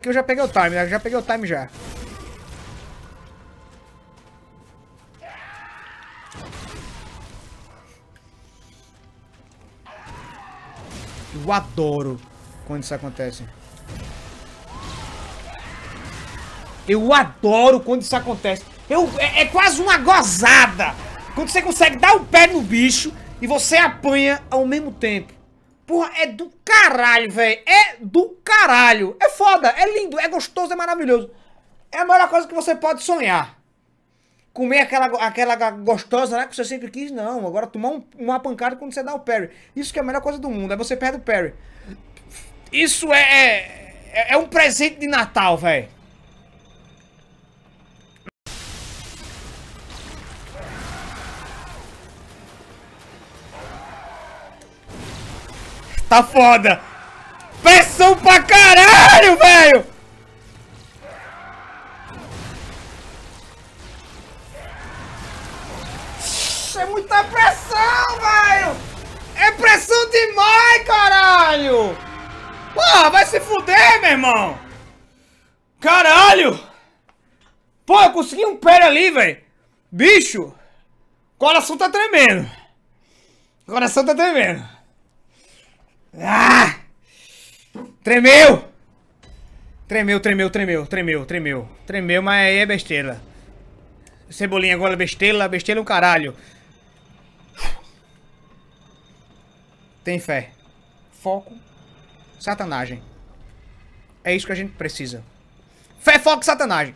Que eu já peguei o time, né? Já peguei o time já. Eu adoro quando isso acontece. Eu adoro quando isso acontece. Eu, é, é quase uma gozada. Quando você consegue dar o pé no bicho e você apanha ao mesmo tempo. Porra, é do caralho, velho. É do caralho. É foda, é lindo, é gostoso, é maravilhoso. É a melhor coisa que você pode sonhar. Comer aquela, aquela gostosa, né? Que você sempre quis, não. Agora tomar um, uma pancada quando você dá o parry. Isso que é a melhor coisa do mundo. É você perde o parry. Isso é, é, é um presente de Natal, velho. Tá foda. Pressão pra caralho, velho. É muita pressão, velho. É pressão demais, caralho. Porra, vai se fuder, meu irmão. Caralho. Pô, eu consegui um pé ali, velho. Bicho. Coração tá tremendo. Coração tá tremendo. Tremeu! Tremeu, tremeu, tremeu, tremeu, tremeu. Tremeu, mas aí é besteira. Cebolinha agora besteira, besteira um caralho. Tem fé. Foco. Satanagem. É isso que a gente precisa. Fé, foco satanagem.